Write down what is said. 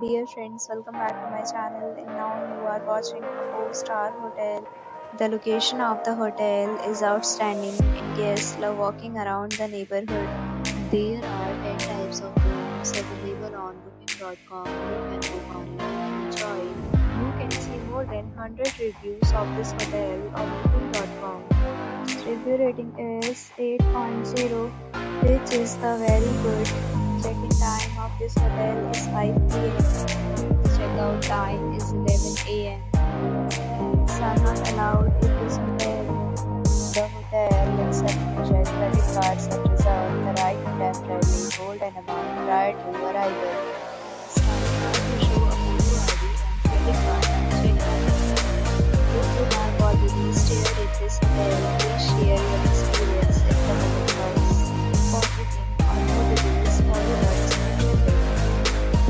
Dear friends, welcome back to my channel. And now you are watching a four-star hotel. The location of the hotel is outstanding and guests love walking around the neighborhood. There are 10 types of rooms available on booking.com. You can book online and enjoy. You can see more than 100 reviews of this hotel on booking.com. Review rating is 8.0, which is the very good. Check-in time of this hotel is 5 p.m. Check-out time is 11 a.m. Pets are not allowed in this hotel. The hotel accepts major credit cards and reserves the right to temporarily hold an amount prior to arrival. Are to show a photo ID and credit card at check-in. If you have already stayed in this hotel, please share your